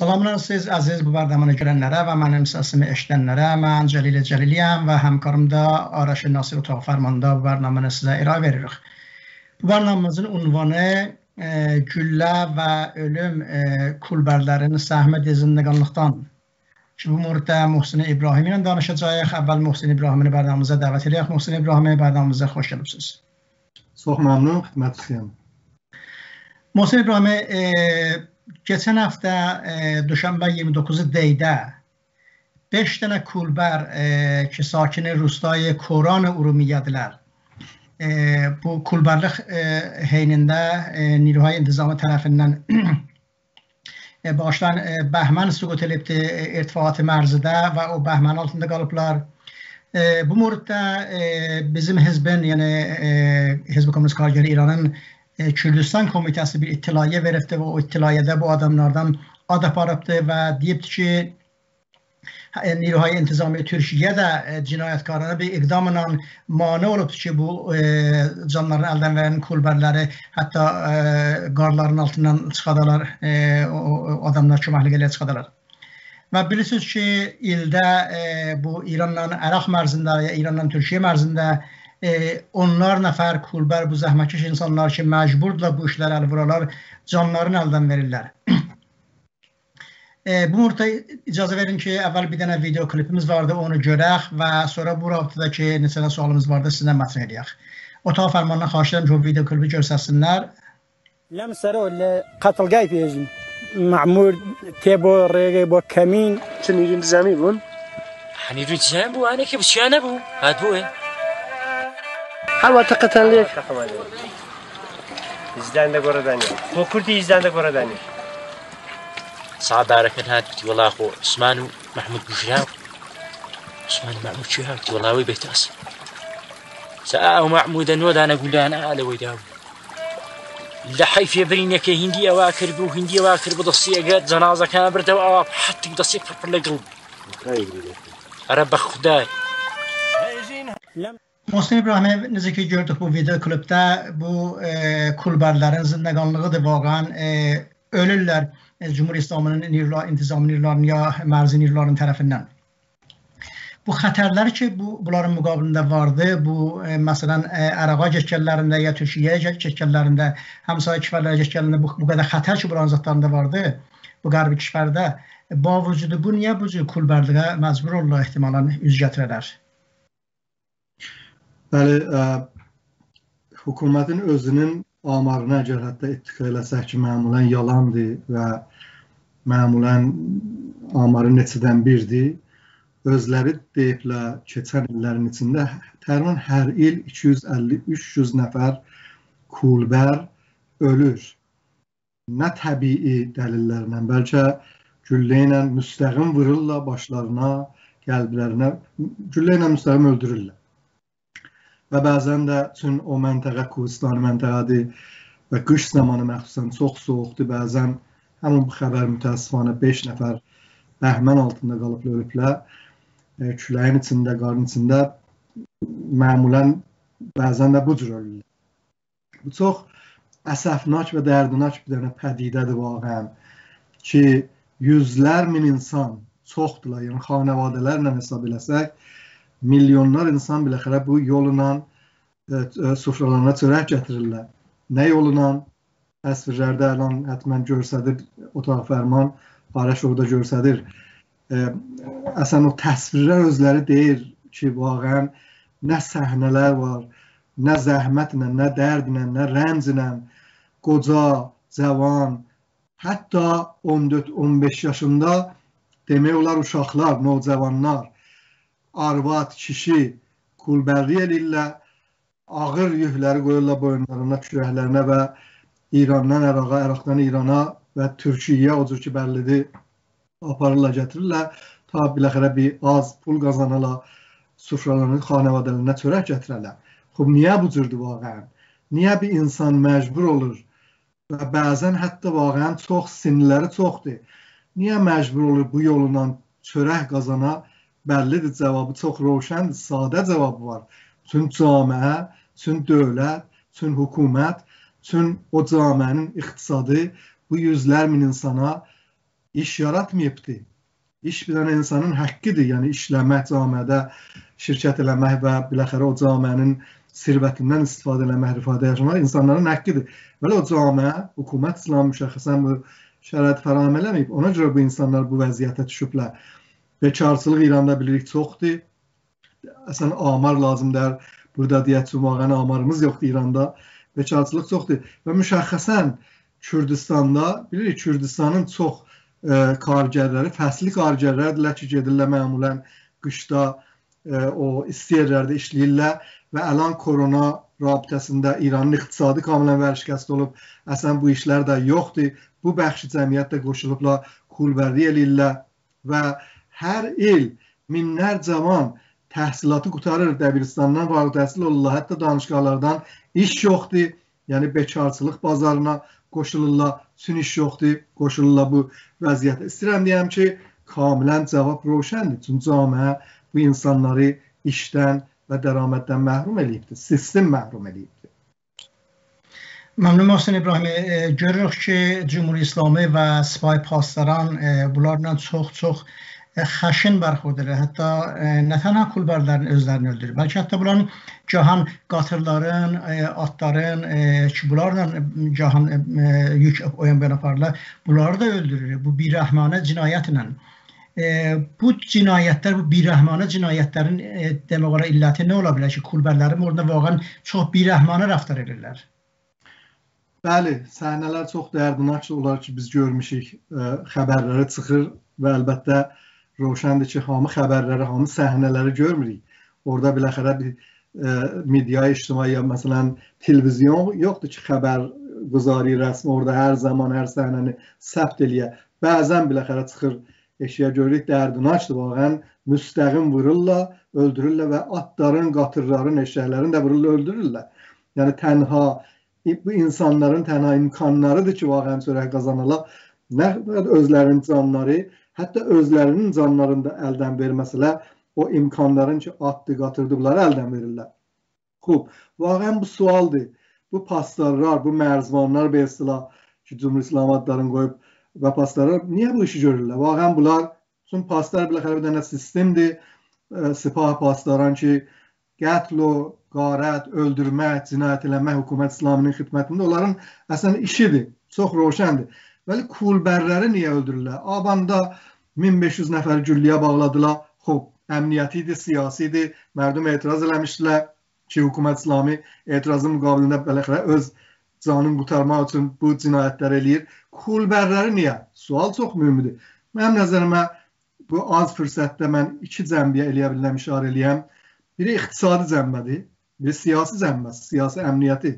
Salamlar siz əziz bu proqramını görənlərə və mənim səsimi eşidənlərə. Mən Cəlil Cəliliyəm və həmkarım da Araş Nasir Otaq Fərmanda bu proqramını sizə irayə veririk. Bu proqramımızın ünvanı e, güllə və ölüm e, kulbərlərinin səhmə dezinləqanlıqdan ki, bu murdə Muhsin İbrahim ilə danışacağıq. Əvvəl Muhsin İbrahimini proqramımıza dəvət edək. Muhsin İbrahimi proqramımıza xoş gəlibsiniz. Çox məmnun, xidmət istəyirəm. Muhsin İbrahimi, e, keçən həftə e, düşənbə 29 deydə 5 dənə kulbər e, ki, sakini Rustay Koran Urumiyədilər. E, bu kulbərlik e, heynində e, Niruhay İntizamı tərəfindən e, başdan e, Bəhmən süqut edibdi e, irtifatı mərzidə və o Bəhmən altında qalıblar. E, bu müriddə e, bizim hizbin, yəni e, Hizb Komünist Kargeri İranın e, Kürdistan Komitəsi bir ittilayə veribdi və o ittilayədə bu adamlardan ad aparıbdı və deyibdi ki, e, Niruhay İntizami Türkiyə də e, cinayətkarına bir iqdamla mane olubdu ki, bu e, canlarını əldən verən kulbərləri hətta e, qarların altından çıxadalar, e, o, o adamlar köməklik elə çıxadalar. Və bilirsiniz ki, ildə e, bu İranla Əraq mərzində, ya İranla Türkiyə mərzində e, onlar nəfər kulbər bu zəhmətkeş insanlar ki, məcburdurlar bu işlərə əl vuralar, canlarını əldən verirlər. e, bu murda icazə verin ki, əvvəl bir dənə video klipimiz vardı, onu görək və sonra bu rabitədəki neçə də sualımız vardı, sizlə mətn edək. Otaq fərmanından xahiş edirəm ki, o video klipi görsəsinlər. لم سروا اللي قتل جاي بيجي معمول تيبو ريغي بو كمين چه نیروی انتظامی بون؟ حنيرو انتزام بو انا كيف شي انا بو هاد بو Havata qatanlıq. İzden de goradani. Bu kurdi izden de goradani. صعب باركن هاد قلت والله اخو عثمان ومحمود بوشراو عثمان ومحمود شو قلت والله وي بيت أصلا ساعة ومحمود انود أنا أقول له أنا على ويداو لحي في برينيا كي هندي أواكر بو هندي أواكر بدصي أقاد زنازة كان برده واب حتى بدصي فرفر لقلب رب خداي Muhsin İbrahimov necə ki gördük bu video klipdə bu e, kulbərlərin zindəqanlığıdır vaqəən e, ölürlər e, Cumhur İslamının nirla, intizam nirlarının ya mərzi nirlarının tərəfindən. Bu xətərlər ki, bu bunların müqabilində vardı. Bu e, məsələn e, Əraqa ya Türkiyəyə keçkənlərində, həmsayı kişilərə keçkənlərində bu, bu qədər xətər ki, buranın zətlərində vardı. Bu qərbi kişilərdə. E, bavucudu bu niyə bu cür kulbərliyə məcbur olurlar ehtimalən üz gətirərlər? Bəli, ə, hökumətin özünün amarına əgər hətta ettiqa eləsək ki, məmulən yalandır və məmulən amarı neçədən birdir, özləri deyiblər keçən illərin içində təxminən hər il 250-300 nəfər kulbər ölür. Nə təbii dəlillərlə, bəlkə güllə ilə müstəqim vururlar başlarına, qəlblərinə, güllə ilə müstəqim öldürürlər. Və bəzən də çün o məntəqə Kurdistan məntəqədir və qış zamanı məxsusən çox soyuqdur. Bəzən həmin bu xəbər mütəəssifanə 5 nəfər bəhmən altında qalıb ölüblər. Küləyin içində, qarın içində məmulən bəzən də bu cür ölürlər. Bu çox əsəfnak və dərdnak bir dənə pədidədir vaqəən ki, yüzlər min insan çoxdurlar, yəni xanəvadələrlə hesab eləsək, milyonlar insan biləxərə bu yolla e, e, sufralarına çörək gətirirlər. Nə yolla? Təsvirlərdə əlan həttəmən görsədir, otaq fərman, Araş orada görsədir. E, əsən o təsvirlər özləri deyir ki, vaqəən nə səhnələr var, nə zəhmətlə, nə dərdlə, nə rəmzlə, qoca, cavan, hətta 14-15 yaşında demək olar uşaqlar, nocavanlar arvad, kişi kulbərlik eləyirlər, ağır yükləri qoyurlar boyunlarına, kürəklərinə və İrandan Əraqa, Əraqdan İrana və Türkiyəyə o cür ki bəllidir aparırlar, gətirirlər. Ta biləxərə bir az pul qazanırlar, sufralarını xanəvadələrinə çörək gətirərlər. Xub, niyə bu cürdür vaqəən? Niyə bir insan məcbur olur və bəzən hətta vaqəən çox sinirləri çoxdur. Niyə məcbur olur bu yolla çörək qazana bəllidir cavabı çox roşəndir, sadə cavabı var. Çün camiə, çün dövlət, çün hökumət, çün o camiənin iqtisadı bu yüzlər min insana iş yaratmayıbdı. İş bir dənə insanın haqqıdır. Yəni işləmək, camədə şirkət eləmək və biləxərə o camənin sirvətindən istifadə eləmək, rifada yaşamaq insanların haqqıdır. Bəli o camə, hökumət İslam müşəxxəsən bu şərait fərahm eləməyib. Ona görə bu insanlar bu vəziyyətə düşüblər. Bekarçılıq İranda bilirik çoxdur. Əsən amar lazımdır. Burada deyək ki, vaqəən amarımız yoxdur İranda. Bekarçılıq çoxdur və müşəxxəsən Kürdistanda bilirik Kürdistanın çox e, kargərləri, fəsli kargərlərdirlər ki, gedirlər məmulən qışda e, o isti yerlərdə işləyirlər və əlan korona rabitəsində İranın iqtisadi kamilən vərşikəst olub. Əsən bu işlər də yoxdur. Bu bəxşi cəmiyyətdə qoşulublar, kulbərlik eləyirlər və hər il minlərcə cavan təhsilatı qutarır dəbiristandan varlı təhsil olurlar. Hətta danışqalardan iş yoxdur. Yəni bekarçılıq bazarına qoşulurlar. Sün iş yoxdur, qoşulurlar bu vəziyyətə. İstəyirəm deyəm ki, kamilən cavab roşəndir. Çünki camiə bu insanları işdən və dəramətdən məhrum eləyibdir. Sistem məhrum eləyibdir. Məmnun Mohsen İbrahimi. E, görürük ki, Cumhuriyet İslami və Sipay Pasdaran e, bunlarla çox-çox xəşin bərxurdur. Hətta e, nə tənha kulbarların özlərini öldürür. Bəlkə hətta bunların cahan qatırların, e, atların e, ki, bunlarla cahan yük oyan bəyan aparırlar. Bunları da öldürür. Bu bir rəhmanə cinayətlə. Bu cinayətlər, bu birrəhmanə cinayətlərin e, demək olar illəti nə ola bilər ki, kulbərlərin orada vaqəən çox birrəhmanə rəftar edirlər? Bəli, səhnələr çox dərdinaç olar ki, biz görmüşük, ə, xəbərlərə çıxır və əlbəttə roşəndir ki, hamı xəbərləri, hamı səhnələri görmürük. Orada biləxərə bir ə, media ictimai, məsələn, televizyon yoxdur ki, xəbər quzari rəsmi orada hər zaman hər səhnəni səbt eləyə. Bəzən biləxərə çıxır eşiyə görürük dərdinaçdır vaqəən müstəqim vururlar, öldürürlər və atların, qatırların, eşəklərin də vururlar, öldürürlər. Yəni tənha bu insanların tənha imkanlarıdır ki, vaqəən çörək qazanırlar. Nə özlərinin canları, hətta özlərinin canlarını da əldən verməsələr, o imkanların ki, atdı, qatırdı, bunları əldən verirlər. Xub, vaqəən bu sualdır. Bu pastarlar, bu mərzvanlar bir istilah ki, Cumhur İslam adlarını qoyub və paslara niyə bu işi görürlər? Vaqəən bunlar üçün paslar biləxərə bir dənə sistemdir. E, Sipah pasdaran ki, qətl o, qarət, öldürmək, cinayət eləmək hökumət İslamının xidmətində onların əslən işidir. Çox roşəndir. Bəli, kulbərləri niyə öldürürlər? Abanda 1500 nəfər gülliyə bağladılar. Xoş, əmniyyəti idi, siyasi idi. Mərdum etiraz eləmişdilər ki, hökumət İslami etirazın müqabilində beləxərə öz canını qurtarmaq üçün bu cinayətlər eləyir. Kulbərləri niyə? Sual çox mühümdür. Mənim nəzərimə bu az fürsətdə mən iki cəmbiyə eləyə bilirəm, işarə eləyəm. Biri iqtisadi cəmbədir, biri siyasi cəmbəsi, siyasi əmniyyəti.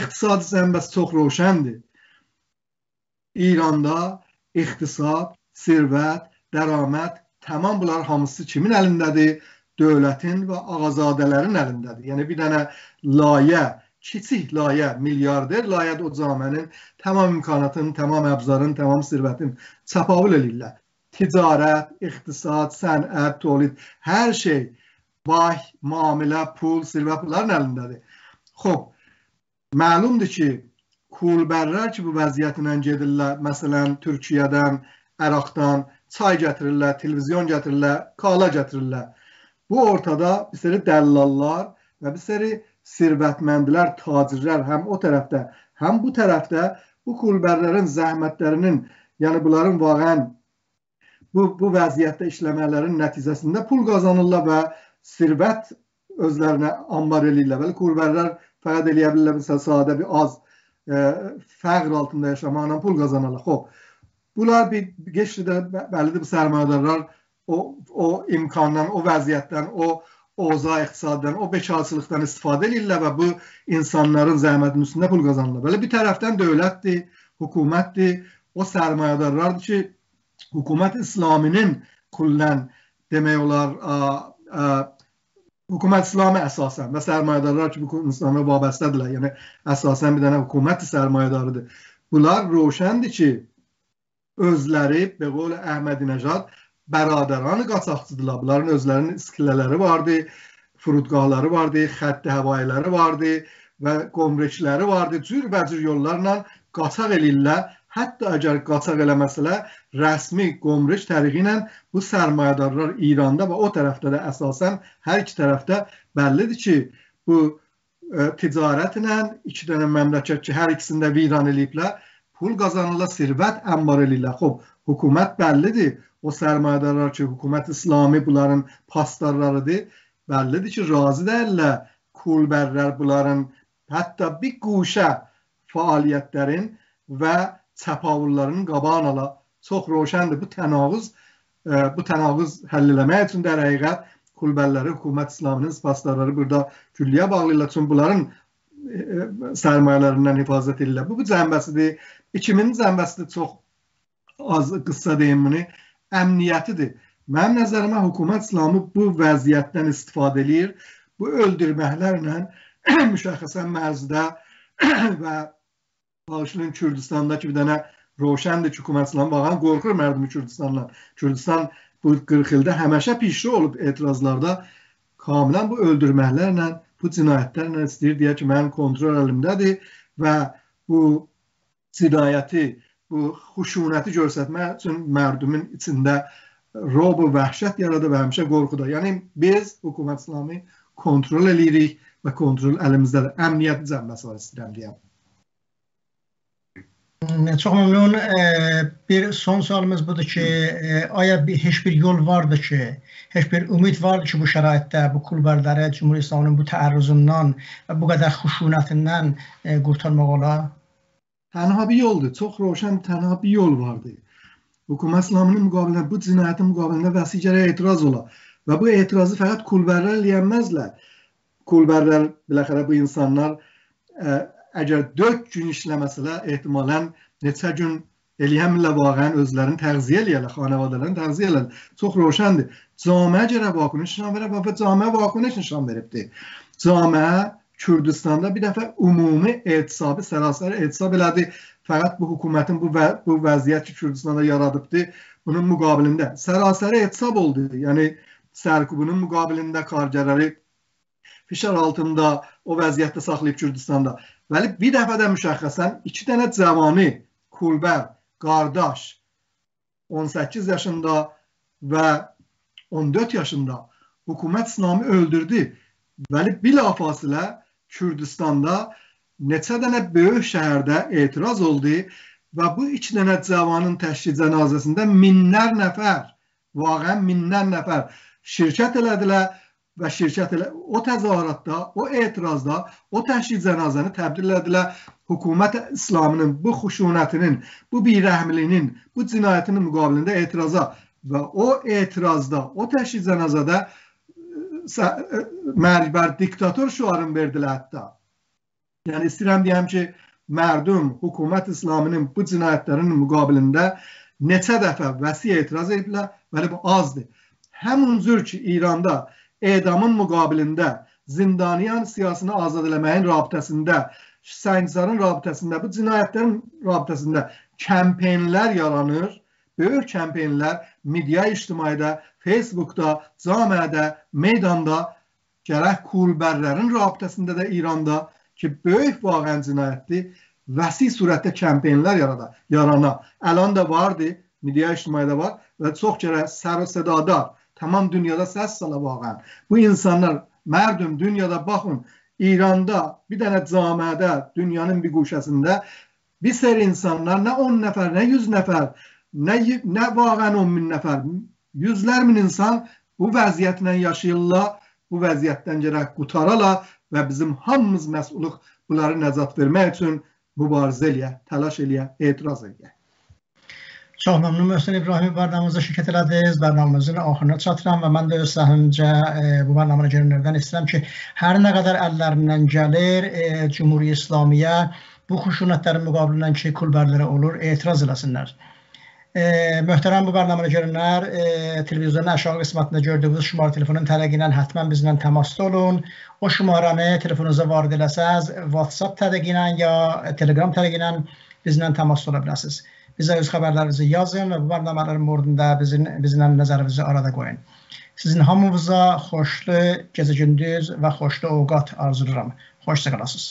İqtisadi cəmbəsi çox roşəndir. İranda iqtisad, sirvət, dəraməd, tamam bunlar hamısı kimin əlindədir? Dövlətin və ağazadələrin əlindədir. Yəni bir dənə layə kiçik layə, milyarder layədə o camənin tamam imkanatın, tamam əbzarın, tamam sirvətin çapavul eləyirlər. Ticarət, iqtisad, sənət, tolid, hər şey vay, müamilə, pul, sirvət bunların əlindədir. Xoş, məlumdur ki, kulbərlər ki, bu vəziyyətlə gedirlər, məsələn, Türkiyədən, Əraqdan çay gətirirlər, televizyon gətirirlər, kala gətirirlər. Bu ortada bir seri dəllallar və bir seri sirvətməndlər, tacirlər həm o tərəfdə, həm bu tərəfdə bu kulbərlərin zəhmətlərinin, yəni bunların vaqəən bu, bu vəziyyətdə işləmələrinin nəticəsində pul qazanırlar və sirvət özlərinə ambar eləyirlər. Bəli, kulbərlər fəqət eləyə bilirlər, məsələn, sadə bir az fəqr altında yaşamaqla pul qazanırlar. Xoş, bunlar bir geçdidə bəlidir bu sərmayədarlar o, o imkandan, o vəziyyətdən, o oza iqtisaddan, o bekarçılıqdan istifadə edirlər və bu insanların zəhmətinin üstündə pul qazanırlar. Belə bir tərəfdən dövlətdir, hökumətdir, o sərmayədarlardır ki, hökumət İslaminin kullan demək olar ə, ə, hökumət İslami əsasən və sərmayədarlar ki, bu insana vabəstədirlər. Yəni əsasən bir dənə hökumət sərmayədarıdır. Bunlar roşəndir ki, özləri be qol Əhmədinəcad bəradəranı qaçaqçıdırlar. Bunların özlərinin iskillələri vardı, furudqahları vardı, xətti həvayələri vardı və qomreçləri vardı. Cür və cür yollarla qaçaq eləyirlər Hətta əgər qaçaq eləməsələr, rəsmi qomriç təriqi ilə bu sərmayədarlar İranda və o tərəfdə də əsasən hər iki tərəfdə bəllidir ki, bu ə, e, ticarətlə iki dənə məmləkət ki, hər ikisində viran eləyiblər, pul qazanırlar, sirvət ənbar eləyirlər. Xoş, hökumət bəllidir. O sərmayədarlar ki, hökumət İslami bunların pastarlarıdır. Bəllidir ki, razı deyirlər kulbərlər bunların hətta bir quşə fəaliyyətlərin və çapavulların qabağını ala. Çox roşəndir bu tənaquz e, bu tənaquz həll eləmək üçün də həqiqət kulbərləri, hökumət İslamının spaslarları burada külliyə bağlayırlar. Çünki bunların e, e, sərmayələrindən hifazət edirlər. Bu, bu cəmbəsidir. 2000 cəmbəsidir çox az qıssa deyim bunu. Əmniyyətidir. Mənim nəzərimə hökumət İslamı bu vəziyyətdən istifadə eləyir. Bu öldürməklərlə müşəxəsən mərzidə və Bağışlayın Kürdistandakı bir dənə roşəndir ki, hökumətçilərin vağan qorxur mərdumi Kürdistandan. Kürdistan bu 40 ildə həmişə pişri olub etirazlarda kamilən bu öldürməklərlə, bu cinayətlərlə istəyir deyə ki, mənim kontrol əlimdədir və bu cinayəti, bu xuşunəti göstərmək üçün mərdumun içində rob və vəhşət yaradı və həmişə qorxuda. Yəni biz hökumət İslami kontrol eləyirik və kontrol əlimizdədir. Əmniyyət cəmbəsi var istəyirəm deyəm. Çox məmnun. Bir son sualımız budur ki, aya bir, heç bir yol vardı ki, heç bir ümid vardı ki, bu şəraitdə bu kulvarlara Cümhuriyyət İslamının bu təərrüzündən və bu qədər xuşunətindən qurtarmaq olar? Tənha bir yoldur. Çox roşan tənha bir yol vardı. Hökumət İslamının müqabilində bu cinayətin müqabilində vəsiqələrə etiraz ola və bu etirazı fəqət kulbərlər eləyənməzlər. Kulbərlər biləxərə bu insanlar əgər 4 gün işləməsələr, ehtimalən neçə gün eləyəmirlər vaqəən özlərini təğziyə eləyərlər, xanavadalarını təğziyə eləyərlər. Çox roşəndir. Camiə görə vakunuş nişan verib və camiə vakunuş nişan veribdir. Camiə Kürdistanda bir dəfə ümumi etisabı, sərasər etisab elədi. Fəqət bu hökumətin bu, və bu vəziyyət ki, Kürdistanda yaradıbdır, bunun müqabilində sərasər etisab oldu. Yəni Sərkubunun müqabilində kargərləri fişar altında o vəziyyətdə saxlayıb Kürdistanda. Vəli bir dəfə də müşəxəsən iki dənə cəvani, kulbər, qardaş 18 yaşında və 14 yaşında hökumət İslamı öldürdü. Vəli bilafasilə Kürdistanda neçə dənə böyük şəhərdə etiraz oldu və bu iki dənə cavanın təşkil cənazəsində minlər nəfər, vaqəən minlər nəfər şirkət elədilər və şirkət elə o təzahüratda, o etirazda, o təşkil cənazəni təbdil edilər. Hökumət İslamının bu xuşunətinin, bu birəhmliyinin, bu cinayətinin müqabilində etiraza və o etirazda, o təşkil cənazədə e, e, məribər diktator şüarını verdilər hətta. Yəni istəyirəm deyəm ki, mərdum hökumət İslamının bu cinayətlərin müqabilində neçə dəfə vəsi etiraz ediblər, bəli bu azdır. Həmin cür ki, İranda edamın müqabilində zindaniyan siyasını azad eləməyin rabitəsində, Səngzarın rabitəsində, bu cinayətlərin rabitəsində kəmpeynlər yaranır. Böyük kəmpeynlər media ictimaidə, Facebookda, camiədə, meydanda gərək kulbərlərin rabitəsində də İranda ki, böyük vaqən cinayətdir, vəsi surətdə kəmpeynlər yarada, yarana. Əlan da vardı, media ictimaidə var və çox gərək sər sədadar Tamam dünyada səs sala vaqən. Bu insanlar mərdum dünyada baxın İranda bir dənə camiədə dünyanın bir quşəsində bir seri insanlar nə 10 nəfər, nə 100 nəfər, nə nə vaqən 10 min nəfər, yüzlər min insan bu vəziyyətlə yaşayırlar. Bu vəziyyətdən gərək qutarala və bizim hamımız məsulluq bunları nəcat vermək üçün mübarizə eləyə, təlaş eləyə, etiraz eləyə. Çox məmnun Möhsen İbrahimi proqramımızda şirkət elədiniz. Proqramımızın axırına çatıram və mən də öz səhvimcə e, bu proqramını görənlərdən istəyirəm ki, hər nə qədər əllərindən gəlir e, Cümhuriyyət İslamiyyə bu xuşunətlərin müqabilindən ki, kulbərlərə olur, etiraz eləsinlər. E, möhtərəm bu proqramını görənlər, e, televizyonun aşağı qismətində gördüyünüz şumara telefonun tərəqi ilə həttəmən bizlə təmasda olun. O şumaranı telefonunuza varid eləsəz, WhatsApp tərəqi ilə ya Telegram tərəqi ilə bizlə təmasda ola bilərsiniz. Bizə öz xəbərlərinizi yazın və bu proqramların murdunda bizim bizimlə nəzərinizi arada qoyun. Sizin hamınıza xoşlu gecə gündüz və xoşlu ovqat arzulayıram. Xoşça qalasınız.